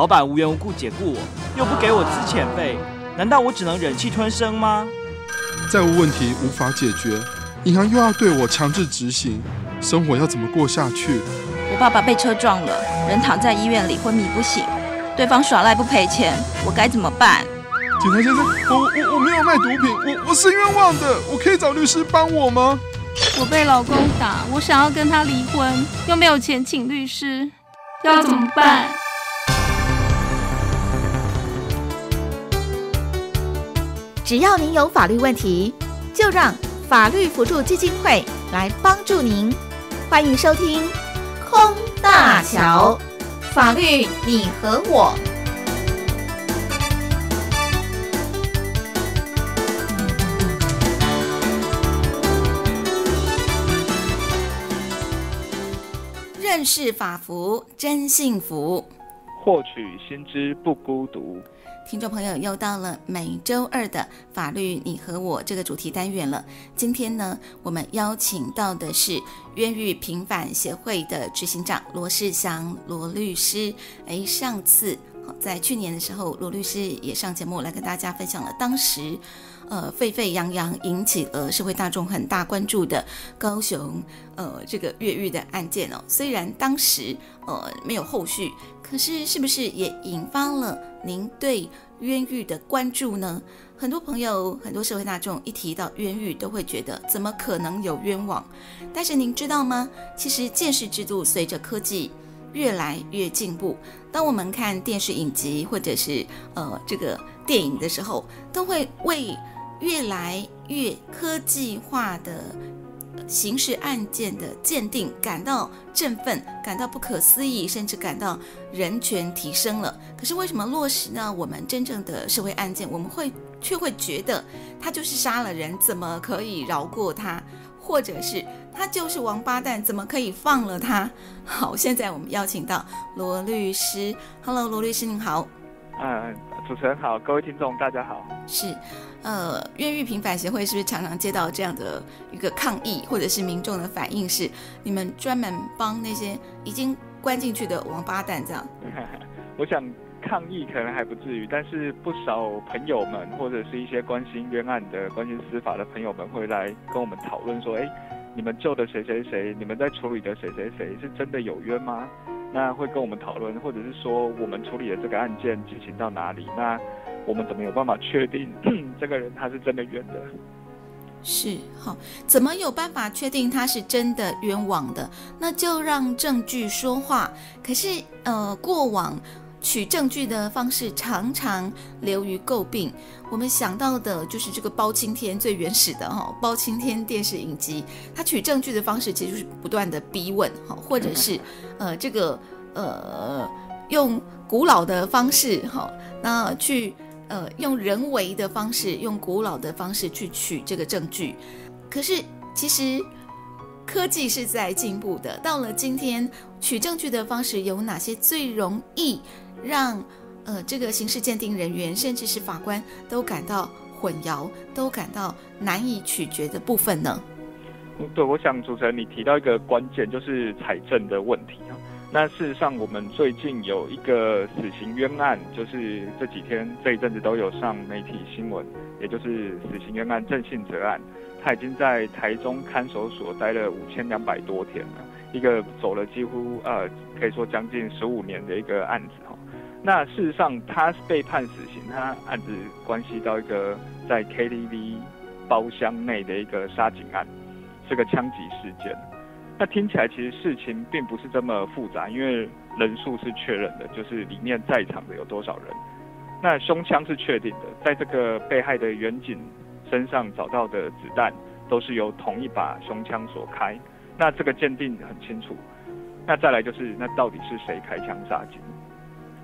老板无缘无故解雇我，又不给我资遣费，难道我只能忍气吞声吗？债务问题无法解决，银行又要对我强制执行，生活要怎么过下去？我爸爸被车撞了，人躺在医院里昏迷不醒，对方耍赖不赔钱，我该怎么办？警察先生，我我我没有卖毒品，我我是冤枉的，我可以找律师帮我吗？我被老公打，我想要跟他离婚，又没有钱请律师，要怎么办？只要您有法律问题，就让法律辅助基金会来帮助您。欢迎收听《空大桥》，法律你和我。认识法服真幸福，获取新知不孤独。听众朋友，又到了每周二的法律你和我这个主题单元了。今天呢，我们邀请到的是冤狱平反协会的执行长罗世祥罗律师。哎，上次在去年的时候，罗律师也上节目来跟大家分享了当时。呃，沸沸扬扬，引起了社会大众很大关注的高雄呃这个越狱的案件哦。虽然当时呃没有后续，可是是不是也引发了您对冤狱的关注呢？很多朋友，很多社会大众一提到冤狱，都会觉得怎么可能有冤枉？但是您知道吗？其实见识制度随着科技越来越进步，当我们看电视影集或者是呃这个电影的时候，都会为越来越科技化的刑事案件的鉴定，感到振奋，感到不可思议，甚至感到人权提升了。可是为什么落实呢？我们真正的社会案件，我们会却会觉得他就是杀了人，怎么可以饶过他？或者是他就是王八蛋，怎么可以放了他？好，现在我们邀请到罗律师，Hello，罗律师您好。嗯，主持人好，各位听众大家好。是，呃，冤狱平反协会是不是常常接到这样的一个抗议，或者是民众的反应是，你们专门帮那些已经关进去的王八蛋这样？我想抗议可能还不至于，但是不少朋友们或者是一些关心冤案的、关心司法的朋友们会来跟我们讨论说，哎，你们救的谁谁谁，你们在处理的谁谁谁，是真的有冤吗？那会跟我们讨论，或者是说我们处理的这个案件进行到哪里？那我们怎么有办法确定 这个人他是真的冤的？是好，怎么有办法确定他是真的冤枉的？那就让证据说话。可是呃，过往取证据的方式常常流于诟病。我们想到的就是这个包青天最原始的哈，包青天电视影集，他取证据的方式其实就是不断的逼问哈，或者是呃这个呃用古老的方式哈，那去呃用人为的方式，用古老的方式去取这个证据。可是其实科技是在进步的，到了今天取证据的方式有哪些最容易让？呃，这个刑事鉴定人员甚至是法官都感到混淆，都感到难以取决的部分呢？对，我想主持人你提到一个关键，就是财政的问题啊。那事实上，我们最近有一个死刑冤案，就是这几天这一阵子都有上媒体新闻，也就是死刑冤案郑信哲案，他已经在台中看守所待了五千两百多天了，一个走了几乎呃可以说将近十五年的一个案子哈。那事实上，他是被判死刑，他案子关系到一个在 KTV 包厢内的一个杀警案，是个枪击事件。那听起来其实事情并不是这么复杂，因为人数是确认的，就是里面在场的有多少人。那胸腔是确定的，在这个被害的远景身上找到的子弹都是由同一把胸枪所开，那这个鉴定很清楚。那再来就是，那到底是谁开枪杀警？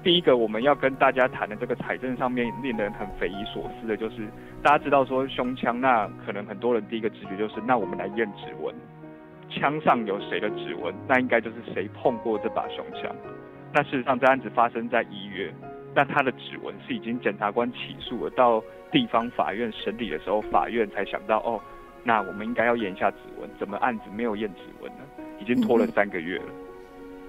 第一个我们要跟大家谈的这个财政上面令人很匪夷所思的，就是大家知道说胸腔，那可能很多人第一个直觉就是，那我们来验指纹，枪上有谁的指纹，那应该就是谁碰过这把胸腔。那事实上这案子发生在一月，那他的指纹是已经检察官起诉了，到地方法院审理的时候，法院才想到哦，那我们应该要验一下指纹，怎么案子没有验指纹呢？已经拖了三个月了。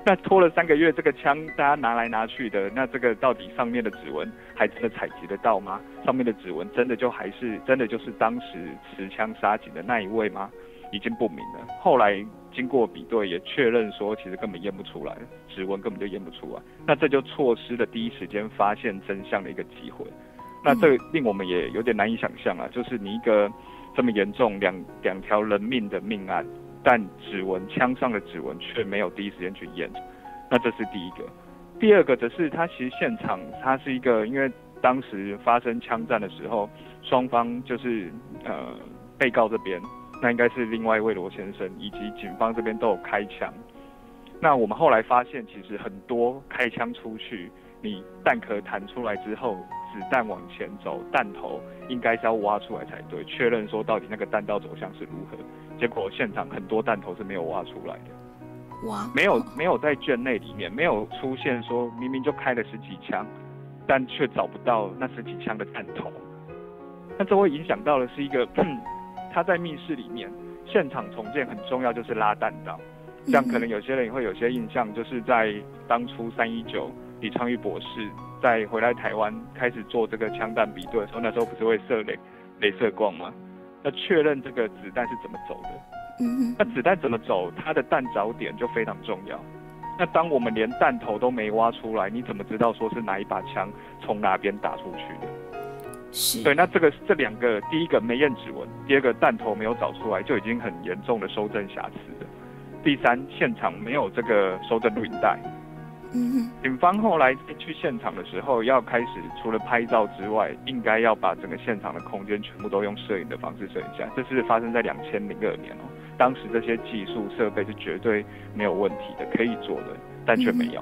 那拖了三个月，这个枪大家拿来拿去的，那这个到底上面的指纹还真的采集得到吗？上面的指纹真的就还是真的就是当时持枪杀警的那一位吗？已经不明了。后来经过比对，也确认说，其实根本验不出来，指纹根本就验不出来。那这就错失了第一时间发现真相的一个机会。那这令我们也有点难以想象啊，就是你一个这么严重两两条人命的命案。但指纹枪上的指纹却没有第一时间去验，那这是第一个。第二个则是他其实现场他是一个，因为当时发生枪战的时候，双方就是呃被告这边，那应该是另外一位罗先生，以及警方这边都有开枪。那我们后来发现，其实很多开枪出去，你弹壳弹出来之后，子弹往前走，弹头应该是要挖出来才对，确认说到底那个弹道走向是如何。结果现场很多弹头是没有挖出来的，哇，没有没有在卷内里面没有出现说明明就开了十几枪，但却找不到那十几枪的弹头。那这会影响到的是一个他在密室里面现场重建很重要，就是拉弹道。像可能有些人也会有些印象，就是在当初三一九李昌钰博士在回来台湾开始做这个枪弹比对的时候，那时候不是会射雷镭射光吗？要确认这个子弹是怎么走的，嗯那子弹怎么走，它的弹着点就非常重要。那当我们连弹头都没挖出来，你怎么知道说是哪一把枪从哪边打出去的？是，对，那这个这两个，第一个没验指纹，第二个弹头没有找出来，就已经很严重的收证瑕疵了。第三，现场没有这个收证录影带。嗯警方后来去现场的时候，要开始除了拍照之外，应该要把整个现场的空间全部都用摄影的方式摄影下来。这是发生在两千零二年哦，当时这些技术设备是绝对没有问题的，可以做的，但却没有。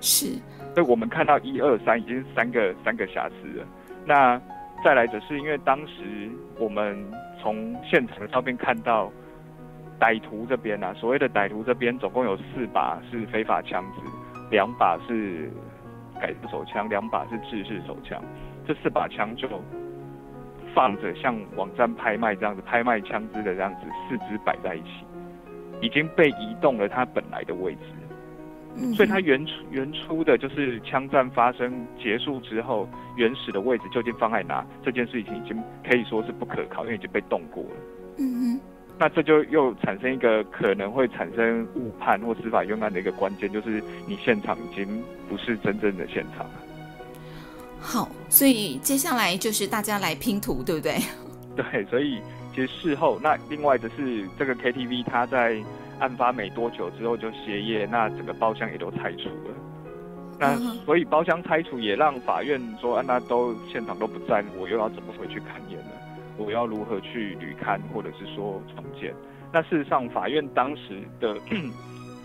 是，所以我们看到一二三已经三个三个瑕疵了。那再来则是因为当时我们从现场的照片看到，歹徒这边啊，所谓的歹徒这边总共有四把是非法枪支。两把是改制手枪，两把是制式手枪，这四把枪就放着像网站拍卖这样子，拍卖枪支的这样子，四支摆在一起，已经被移动了它本来的位置。嗯所以它原初原初的就是枪战发生结束之后，原始的位置究竟放在哪？这件事情已经可以说是不可靠，因为已经被动过了。嗯哼那这就又产生一个可能会产生误判或司法冤案的一个关键，就是你现场已经不是真正的现场了。好，所以接下来就是大家来拼图，对不对？对，所以其实事后，那另外的是这个 KTV，它在案发没多久之后就歇业，那整个包厢也都拆除了。那嗯所以包厢拆除也让法院说，啊，那都现场都不在，我又要怎么回去勘验呢？我要如何去履勘，或者是说重建？那事实上，法院当时的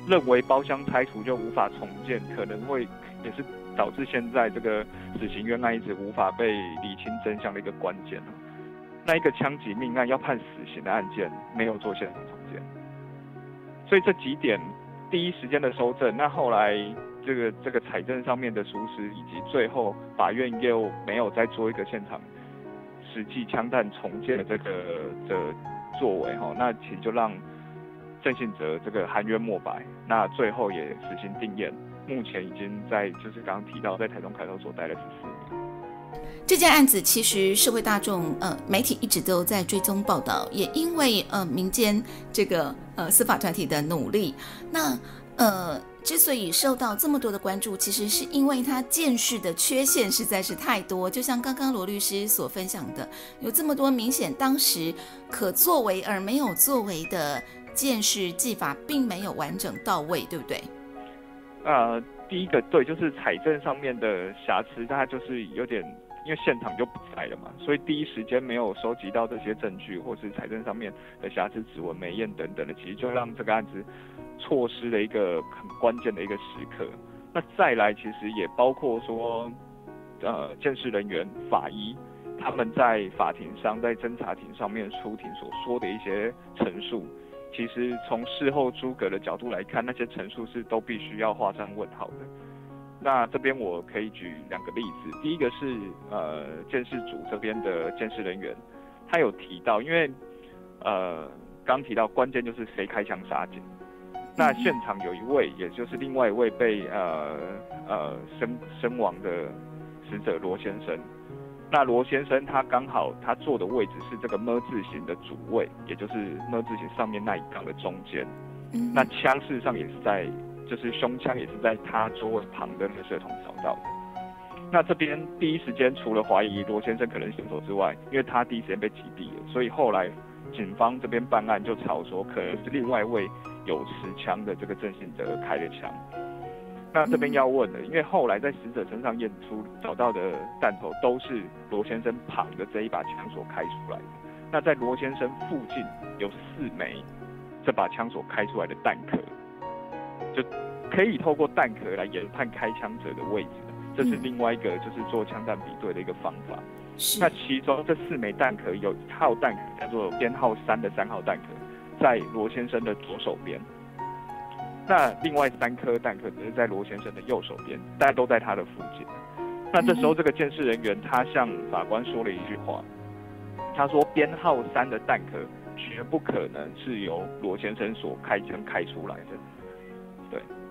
认为包厢拆除就无法重建，可能会也是导致现在这个死刑冤案一直无法被理清真相的一个关键啊。那一个枪击命案要判死刑的案件，没有做现场重建，所以这几点第一时间的收证，那后来这个这个财政上面的疏失，以及最后法院又没有再做一个现场实际枪弹重建的这个的作为哈，那其实就让郑信哲这个含冤莫白，那最后也死刑定验，目前已经在就是刚刚提到在台中看守所待了十四年。这件案子其实社会大众呃媒体一直都在追踪报道，也因为呃民间这个呃司法团体的努力，那呃之所以受到这么多的关注，其实是因为他见识的缺陷实在是太多。就像刚刚罗律师所分享的，有这么多明显当时可作为而没有作为的见识技法，并没有完整到位，对不对？呃，第一个对，就是财政上面的瑕疵，它就是有点，因为现场就不在了嘛，所以第一时间没有收集到这些证据，或是财政上面的瑕疵、指纹、没验等等的，其实就让这个案子错失了一个很关键的一个时刻。那再来，其实也包括说，呃，监视人员、法医他们在法庭上、在侦查庭上面出庭所说的一些陈述。其实从事后诸葛的角度来看，那些陈述是都必须要画上问号的。那这边我可以举两个例子，第一个是呃监视组这边的监视人员，他有提到，因为呃刚提到关键就是谁开枪杀警，那现场有一位，也就是另外一位被呃呃身身亡的死者罗先生。那罗先生他刚好他坐的位置是这个么字形的主位，也就是么字形上面那一杠的中间。嗯那枪事实上也是在，就是胸腔也是在他座位旁的垃圾桶找到的。那这边第一时间除了怀疑罗先生可能凶手之外，因为他第一时间被击毙了，所以后来警方这边办案就吵说可能是另外一位有持枪的这个郑信哲开的枪。那这边要问的，因为后来在死者身上验出找到的弹头都是罗先生旁的这一把枪所开出来的。那在罗先生附近有四枚这把枪所开出来的弹壳，就可以透过弹壳来研判开枪者的位置。这是另外一个就是做枪弹比对的一个方法。是那其中这四枚弹壳有一号弹壳叫做编号三的三号弹壳，在罗先生的左手边。那另外三颗弹壳则是在罗先生的右手边，大家都在他的附近。那这时候这个监视人员他向法官说了一句话，他说编号三的弹壳绝不可能是由罗先生所开枪开出来的。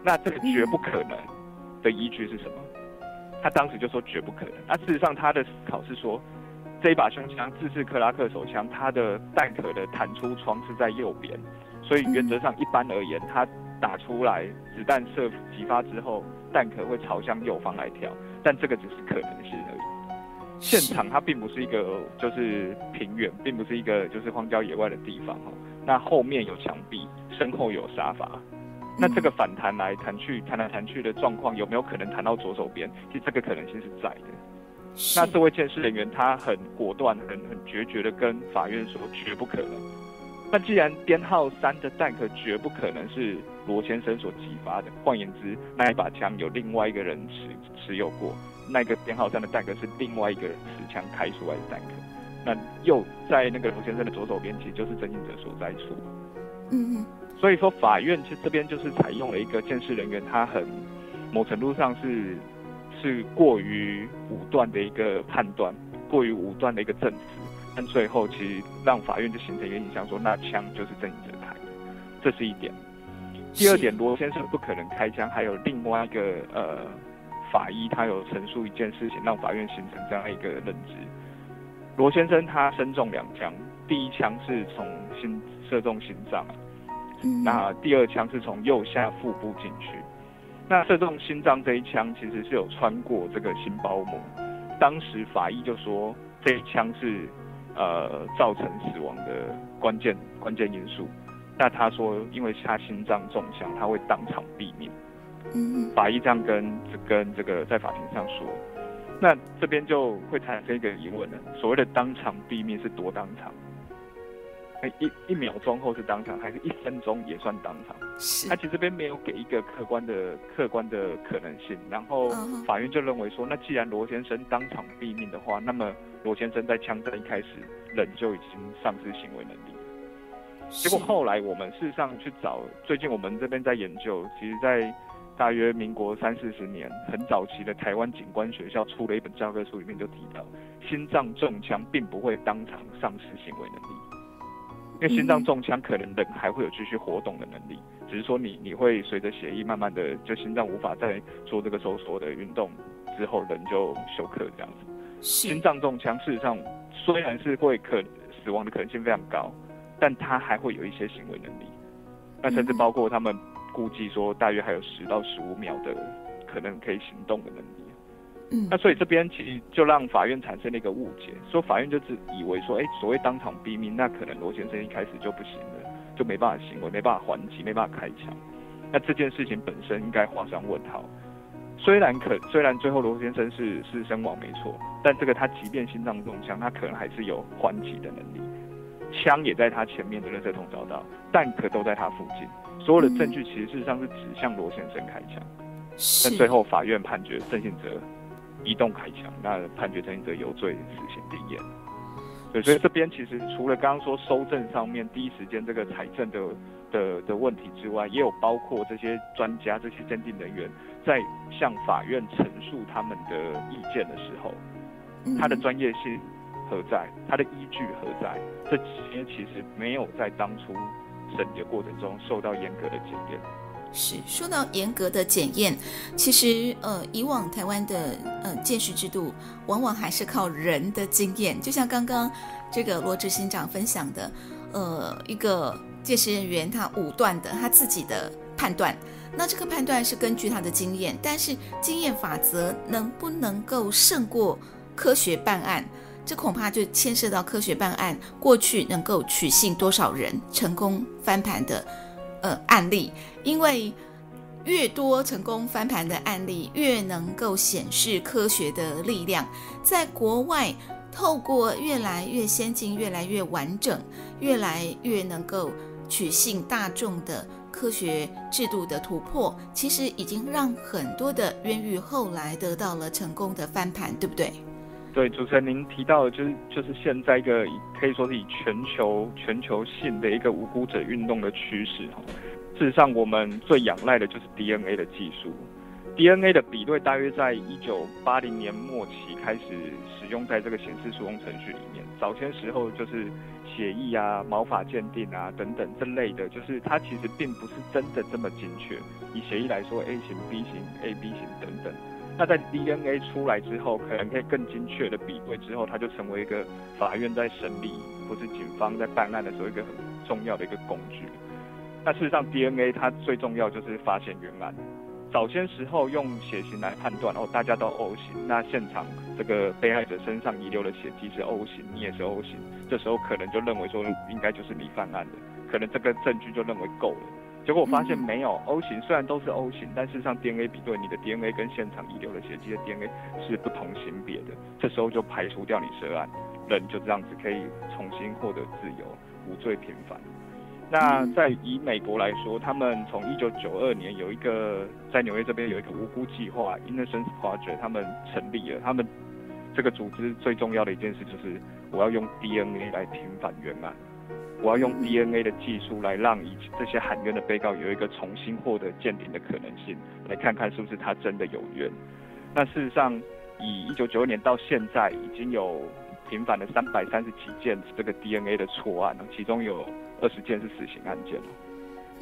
那这个绝不可能的依据是什么？他当时就说绝不可能。那事实上他的思考是说，这一把胸枪自制克拉克手枪，它的弹壳的弹出窗是在右边，所以原则上一般而言，它打出来子弹射击发之后，弹壳会朝向右方来跳，但这个只是可能性而已。现场它并不是一个就是平原，并不是一个就是荒郊野外的地方哦。那后面有墙壁，身后有沙发，那这个反弹来弹去、弹来弹去的状况，有没有可能弹到左手边？其实这个可能性是在的。那这位监视人员他很果断、很很决绝的跟法院说绝不可能。那既然编号三的弹壳绝不可能是罗先生所激发的，换言之，那一把枪有另外一个人持持有过，那个编号三的弹壳是另外一个人持枪开出来的弹壳。那又在那个罗先生的左手边，其实就是曾信者所在处。嗯嗯所以说，法院其实这边就是采用了一个监视人员，他很某程度上是是过于武断的一个判断，过于武断的一个证词，但最后其实让法院就形成一个印象，说那枪就是郑信哲开的，这是一点。第二点，罗先生不可能开枪，还有另外一个呃法医他有陈述一件事情，让法院形成这样一个认知。罗先生他身中两枪，第一枪是从心射中心脏。嗯，那第二枪是从右下腹部进去，那射中心脏这一枪其实是有穿过这个心包膜，当时法医就说这一枪是呃造成死亡的关键关键因素。那他说，因为他心脏中枪，他会当场毙命。嗯法医这样跟跟这个在法庭上说，那这边就会产生一个疑问了：所谓的当场毙命是多当场？哎，一一秒钟后是当场，还是一分钟也算当场？是他其实这边没有给一个客观的客观的可能性，然后法院就认为说，那既然罗先生当场毙命的话，那么罗先生在枪战一开始人就已经丧失行为能力了。结果后来我们事实上去找，最近我们这边在研究，其实，在大约民国三四十年，很早期的台湾警官学校出了一本教科书，里面就提到，心脏中枪并不会当场丧失行为能力，因为心脏中枪可能人还会有继续活动的能力，只是说你你会随着血液慢慢的，就心脏无法再做这个收缩的运动之后，人就休克这样子。心脏中枪事实上虽然是会可死亡的可能性非常高，但他还会有一些行为能力，那甚至包括他们估计说大约还有十到十五秒的可能可以行动的能力。那所以这边其实就让法院产生了一个误解，说法院就是以为说，哎，所谓当场毙命，那可能罗先生一开始就不行了，就没办法行为，没办法还击，没办法开枪。那这件事情本身应该画上问号。虽然可虽然最后罗先生是是身亡没错，但这个他即便心脏中枪，他可能还是有还击的能力。枪也在他前面的垃圾桶找到，弹壳都在他附近，所有的证据其实事实上是指向罗先生开枪。但最后法院判决郑信哲移动开枪，那判决郑信哲有罪，死刑定验。对，所以这边其实除了刚刚说收证上面第一时间这个财政的的的问题之外，也有包括这些专家、这些鉴定人员在向法院陈述他们的意见的时候，嗯他的专业性何在？他的依据何在？这些其实没有在当初审理的过程中受到严格的检验。是说到严格的检验，其实呃，以往台湾的呃鉴识制度，往往还是靠人的经验，就像刚刚这个罗执行长分享的，呃，一个鉴识人员他武断的他自己的判断，那这个判断是根据他的经验，但是经验法则能不能够胜过科学办案？这恐怕就牵涉到科学办案过去能够取信多少人成功翻盘的。呃，案例，因为越多成功翻盘的案例，越能够显示科学的力量。在国外，透过越来越先进、越来越完整、越来越能够取信大众的科学制度的突破，其实已经让很多的冤狱后来得到了成功的翻盘，对不对？对，主持人您提到的就是就是现在一个可以说是以全球全球性的一个无辜者运动的趋势哈。事实上，我们最仰赖的就是 DNA 的技术。DNA 的比对大约在一九八零年末期开始使用在这个显示诉讼程序里面。早先时候就是血液啊、毛发鉴定啊等等这类的，就是它其实并不是真的这么精确。以血液来说，A 型、B 型、AB 型等等。那在 DNA 出来之后，可能可以更精确的比对之后，它就成为一个法院在审理或是警方在办案的时候一个很重要的一个工具。那事实上，DNA 它最重要就是发现冤案。早先时候用血型来判断，哦，大家都 O 型，那现场这个被害者身上遗留的血迹是 O 型，你也是 O 型，这时候可能就认为说应该就是你犯案的，可能这个证据就认为够了。结果我发现没有 O 型，虽然都是 O 型，但事实上 DNA 比对你的 DNA 跟现场遗留的血迹的 DNA 是不同型别的，这时候就排除掉你涉案，人就这样子可以重新获得自由，无罪平反。那在以美国来说，他们从一九九二年有一个在纽约这边有一个无辜计划 Innocence Project，他们成立了，他们这个组织最重要的一件事就是我要用 DNA 来平反冤案。我要用 DNA 的技术来让以这些喊冤的被告有一个重新获得鉴定的可能性，来看看是不是他真的有冤。那事实上，以一九九二年到现在，已经有平反了三百三十几件这个 DNA 的错案，其中有二十件是死刑案件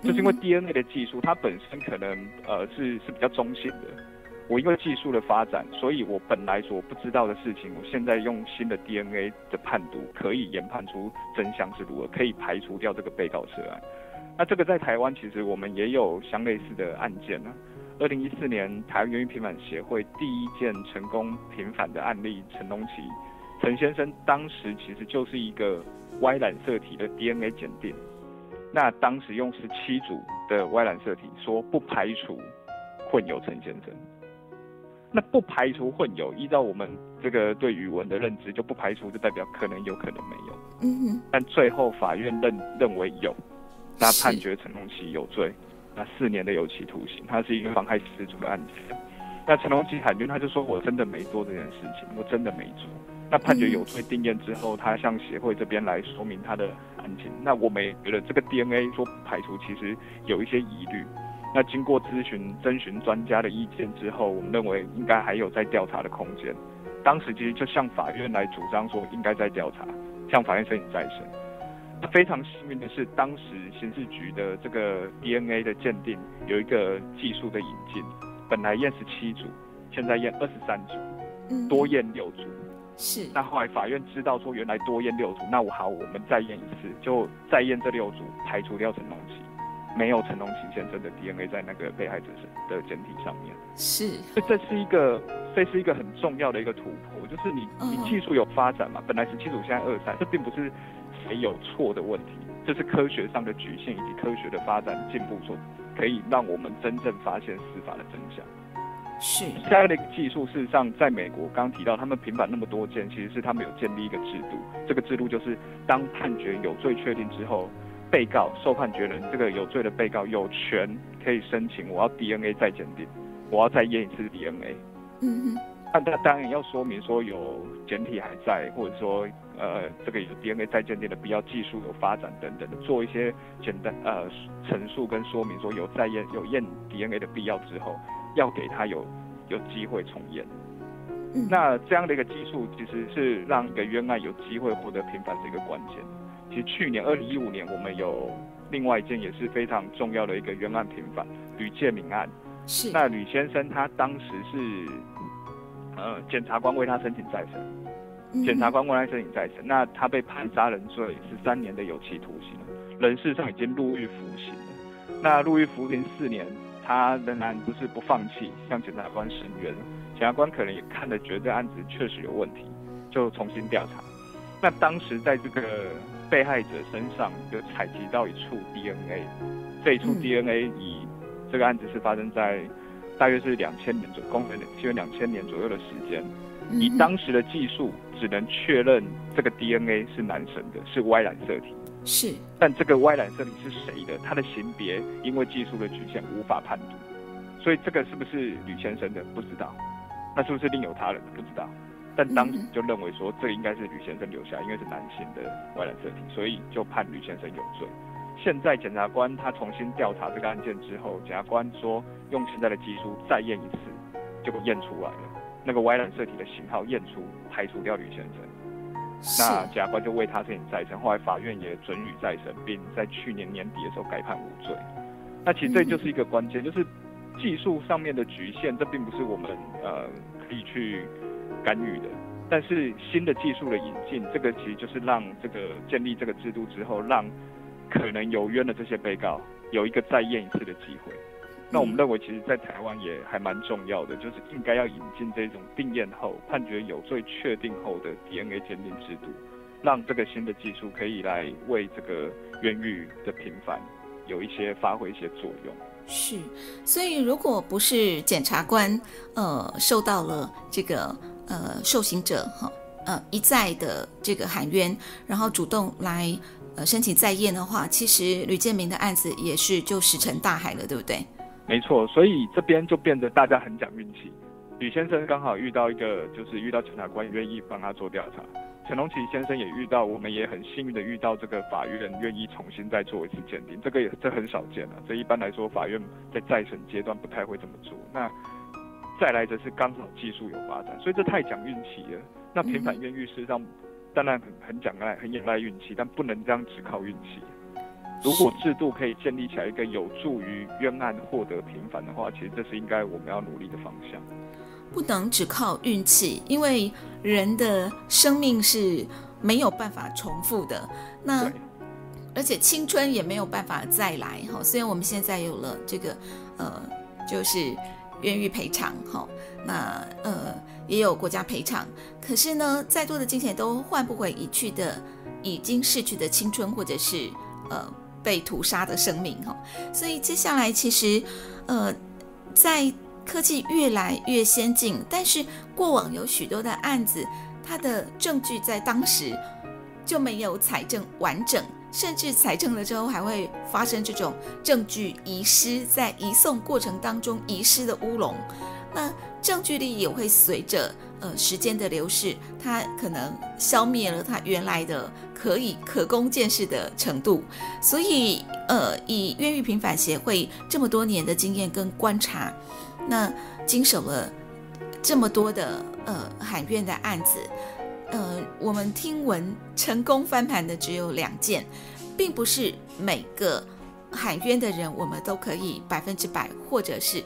就是因为 DNA 的技术，它本身可能呃是是比较中性的。我因为技术的发展，所以我本来所不知道的事情，我现在用新的 DNA 的判读，可以研判出真相是如何，可以排除掉这个被告涉案。那这个在台湾其实我们也有相类似的案件呢。二零一四年台湾冤狱平反协会第一件成功平反的案例，陈东奇陈先生当时其实就是一个 Y 染色体的 DNA 检定，那当时用十七组的 Y 染色体，说不排除混有陈先生。那不排除混有，依照我们这个对语文的认知，就不排除就代表可能有可能没有。嗯哼。但最后法院认认为有，那判决陈龙奇有罪，那四年的有期徒刑。他是一个妨害失主的案子。那陈龙奇喊冤，他就说我真的没做这件事情，我真的没做。那判决有罪定验之后，他向协会这边来说明他的案情。那我们也觉得这个 DNA 说排除，其实有一些疑虑。那经过咨询、征询专家的意见之后，我们认为应该还有在调查的空间。当时其实就向法院来主张说应该在调查，向法院申请再审。那非常幸运的是，当时刑事局的这个 DNA 的鉴定有一个技术的引进，本来验十七组，现在验二十三组，多验六组。是。那后来法院知道说原来多验六组，那我好，我们再验一次，就再验这六组，排除掉陈龙奇。没有陈龙奇先生的 DNA 在那个被害者的检体上面，是，这这是一个，这是一个很重要的一个突破，就是你你技术有发展嘛，本来十七组现在二三，这并不是谁有错的问题，这是科学上的局限以及科学的发展进步所可以让我们真正发现司法的真相。是，这样的一个技术，事实上在美国刚提到他们平反那么多件，其实是他们有建立一个制度，这个制度就是当判决有罪确定之后。被告受判决人，这个有罪的被告有权可以申请，我要 DNA 再鉴定，我要再验一次 DNA。嗯哼。那他当然要说明说有简体还在，或者说呃这个有 DNA 再鉴定的必要，技术有发展等等的，做一些简单呃陈述跟说明，说有再验有验 DNA 的必要之后，要给他有有机会重验。那这样的一个技术，其实是让一个冤案有机会获得平反是一个关键。其实去年二零一五年，我们有另外一件也是非常重要的一个冤案平反吕建明案。是那吕先生他当时是，呃，检察官为他申请再审，嗯检察官为他申请再审，那他被判杀人罪是三年的有期徒刑，人事上已经入狱服刑了。那入狱服刑四年，他仍然不是不放弃，向检察官申冤。检察官可能也看了，觉得案子确实有问题，就重新调查。那当时在这个被害者身上有采集到一处 DNA，这一处嗯 DNA 以这个案子是发生在大约是两千年左公元西元两千年左右的时间。嗯以当时的技术，只能确认这个 DNA 是男生的，是 Y 染色体。是但这个 Y 染色体是谁的？他的性别因为技术的局限无法判读，所以这个是不是吕先生的不知道，那是不是另有他人的不知道。但当时就认为说这应该是吕先生留下，因为是男性的 Y 染色体，所以就判吕先生有罪。现在检察官他重新调查这个案件之后，检察官说用现在的技术再验一次，结果验出来了，那个 Y 染色体的型号验出，排除掉吕先生。是那检察官就为他申请再审，后来法院也准予再审，并在去年年底的时候改判无罪。那其实这就是一个关键，就是技术上面的局限，这并不是我们呃可以去干预的。但是新的技术的引进，这个其实就是让这个建立这个制度之后，让可能有冤的这些被告有一个再验一次的机会。那我们认为，其实，在台湾也还蛮重要的，就是应该要引进这种定验后、判决有罪确定后的 DNA 鉴定制度，让这个新的技术可以来为这个冤狱的平反有一些发挥一些作用。是，所以如果不是检察官呃受到了这个呃受刑者哈呃一再的这个喊冤，然后主动来呃申请再验的话，其实吕建明的案子也是就石沉大海了，对不对？没错，所以这边就变得大家很讲运气。吕先生刚好遇到一个，就是遇到检察官愿意帮他做调查。陈龙奇先生也遇到，我们也很幸运的遇到这个法院愿意重新再做一次鉴定，这个也这很少见了。这一般来说，法院在再审阶段不太会这么做。那再来则是刚好技术有发展，所以这太讲运气了。那平反冤狱事实上当然很很讲爱很仰赖运气，但不能这样只靠运气。如果制度可以建立起来一个有助于冤案获得平反的话，其实这是应该我们要努力的方向。不能只靠运气，因为人的生命是没有办法重复的。那，而且青春也没有办法再来哈。虽然我们现在有了这个呃，就是愿意赔偿哈，那呃也有国家赔偿，可是呢，再多的金钱都换不回已去的、已经逝去的青春，或者是呃被屠杀的生命哈。所以接下来其实呃在科技越来越先进，但是过往有许多的案子，它的证据在当时就没有采证完整，甚至采证了之后还会发生这种证据遗失，在移送过程当中遗失的乌龙。那证据力也会随着呃时间的流逝，它可能消灭了它原来的可以可供见识的程度。所以呃，以冤狱平反协会这么多年的经验跟观察，那经手了这么多的呃喊冤的案子，呃，我们听闻成功翻盘的只有两件，并不是每个喊冤的人我们都可以百分之百，或者是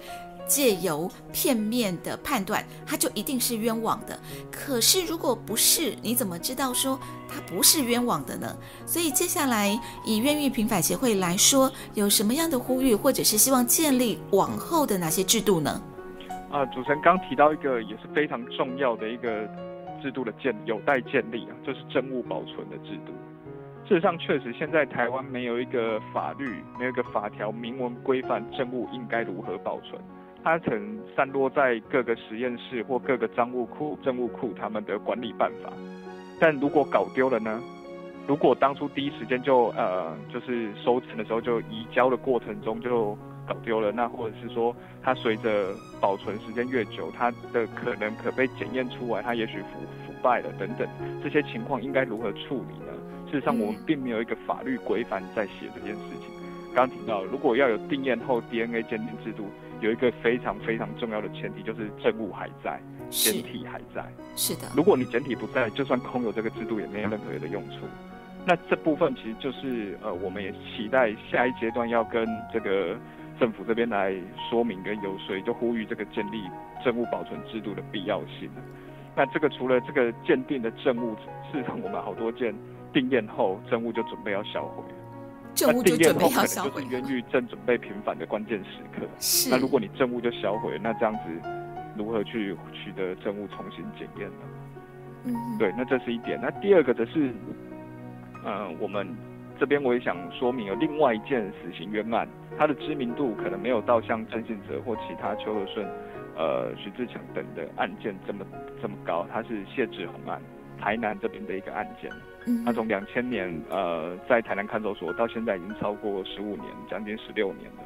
借由片面的判断，他就一定是冤枉的。可是如果不是，你怎么知道说他不是冤枉的呢？所以接下来以冤狱平反协会来说，有什么样的呼吁，或者是希望建立往后的哪些制度呢？啊，主持人刚提到一个也是非常重要的一个制度的建有待建立啊，就是证物保存的制度。事实上，确实现在台湾没有一个法律，没有一个法条明文规范证物应该如何保存。它曾散落在各个实验室或各个赃物库、证物库他们的管理办法。但如果搞丢了呢？如果当初第一时间就呃就是收证的时候就移交的过程中就搞丢了，那或者是说它随着保存时间越久，它的可能可被检验出来，它也许腐腐败了等等，这些情况应该如何处理呢？事实上，我们并没有一个法律规范在写这件事情。刚提到，如果要有定验后 DNA 鉴定制度，有一个非常非常重要的前提，就是证物还在，是简体还在。是的，如果你简体不在，就算空有这个制度，也没有任何的用处。那这部分其实就是呃，我们也期待下一阶段要跟这个政府这边来说明跟游说，就呼吁这个建立政务保存制度的必要性。那这个除了这个鉴定的政务，事实上我们好多件定验后政务就准备要销毁了。证物就准备要销毁就是冤狱正准备平反的关键时刻。是。那如果你政务就销毁，那这样子如何去取得政务重新检验呢？嗯，对，那这是一点。那第二个则是。嗯，我们这边我也想说明，有另外一件死刑冤案，它的知名度可能没有到像郑信哲或其他邱和顺、呃徐志强等的案件这么这么高。它是谢志宏案，台南这边的一个案件。嗯，他从两千年呃在台南看守所到现在已经超过十五年，将近十六年了。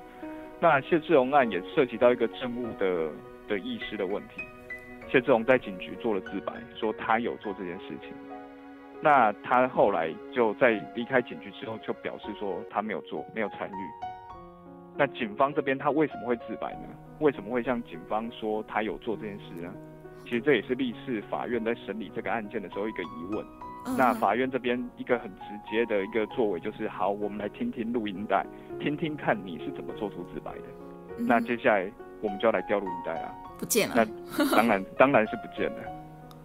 那谢志宏案也涉及到一个政务的的意识的问题。谢志宏在警局做了自白，说他有做这件事情。那他后来就在离开警局之后，就表示说他没有做，没有参与。那警方这边他为什么会自白呢？为什么会向警方说他有做这件事呢？其实这也是历次法院在审理这个案件的时候一个疑问。那法院这边一个很直接的一个作为就是，好，我们来听听录音带，听听看你是怎么做出自白的。那接下来我们就要来调录音带了。不见了。那当然当然是不见了，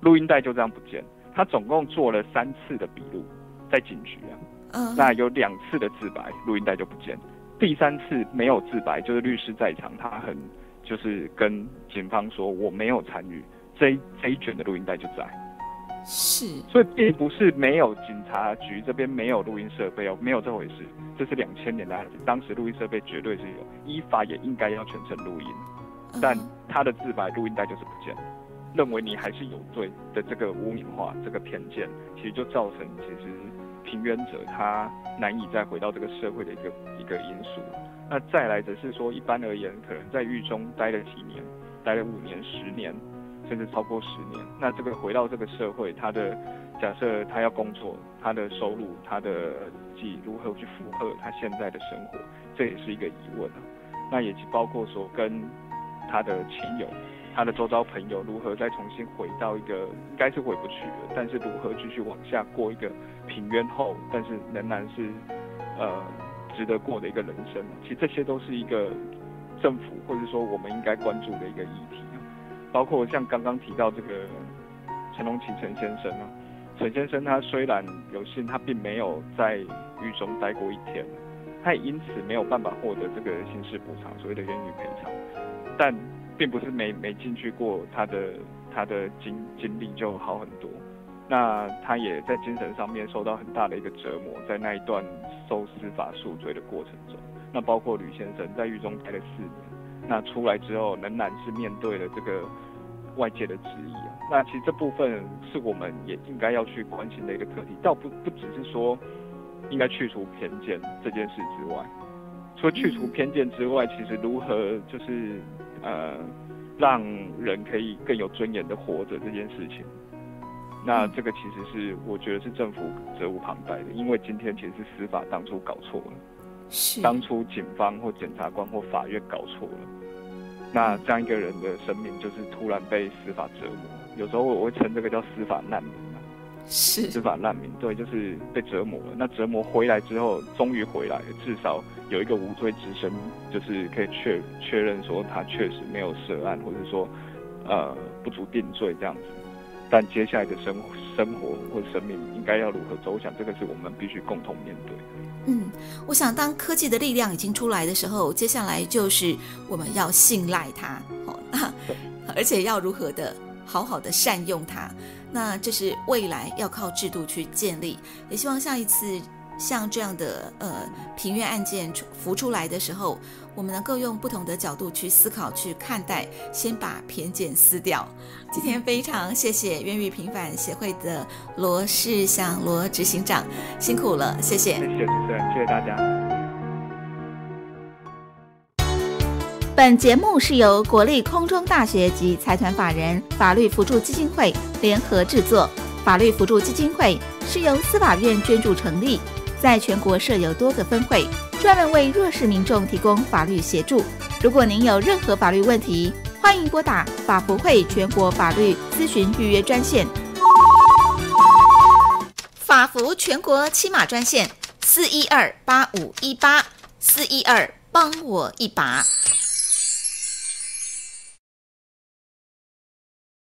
录音带就这样不见。他总共做了三次的笔录，在警局啊，嗯那有两次的自白，录音带就不见了。第三次没有自白，就是律师在场，他很就是跟警方说我没有参与，这这一卷的录音带就在。是，所以并不是没有警察局这边没有录音设备哦，没有这回事。这是两千年的案子，当时录音设备绝对是有，依法也应该要全程录音，但他的自白录音带就是不见了。认为你还是有罪的这个污名化、这个偏见，其实就造成其实平冤者他难以再回到这个社会的一个一个因素。那再来则是说，一般而言，可能在狱中待了几年，待了五年、十年，甚至超过十年，那这个回到这个社会，他的假设他要工作，他的收入，他的己如何去符合他现在的生活，这也是一个疑问啊。那也包括说跟他的亲友。他的周遭朋友如何再重新回到一个应该是回不去了，但是如何继续往下过一个平冤后，但是仍然是呃值得过的一个人生？其实这些都是一个政府或者说我们应该关注的一个议题。包括像刚刚提到这个陈龙奇陈先生啊，陈先生他虽然有幸他并没有在狱中待过一天，他也因此没有办法获得这个刑事补偿，所谓的冤狱赔偿，但。并不是没没进去过，他的他的经经历就好很多。那他也在精神上面受到很大的一个折磨，在那一段受司法诉罪的过程中，那包括吕先生在狱中待了四年，那出来之后仍然是面对了这个外界的质疑啊。那其实这部分是我们也应该要去关心的一个课题，倒不不只是说应该去除偏见这件事之外，除了去除偏见之外，其实如何就是。呃，让人可以更有尊严的活着这件事情，那这个其实是我觉得是政府责无旁贷的，因为今天其实是司法当初搞错了，是当初警方或检察官或法院搞错了，那这样一个人的生命就是突然被司法折磨，有时候我会称这个叫司法难民。是司法难民，对，就是被折磨了。那折磨回来之后，终于回来，至少有一个无罪之身，就是可以确确认说他确实没有涉案，或者说，呃，不足定罪这样子。但接下来的生生活或生命应该要如何走向，这个是我们必须共同面对。嗯，我想当科技的力量已经出来的时候，接下来就是我们要信赖它，哦，而且要如何的好好的善用它。那这是未来要靠制度去建立，也希望下一次像这样的呃平冤案件出浮出来的时候，我们能够用不同的角度去思考、去看待，先把偏见撕掉。今天非常谢谢冤狱平反协会的罗世祥罗执行长，辛苦了，谢谢。谢谢主持人，谢谢大家。本节目是由国立空中大学及财团法人法律辅助基金会联合制作。法律辅助基金会是由司法院捐助成立，在全国设有多个分会，专门为弱势民众提供法律协助。如果您有任何法律问题，欢迎拨打法福会全国法律咨询预约专线。法服全国骑马专线四一二八五一八四一二帮我一把。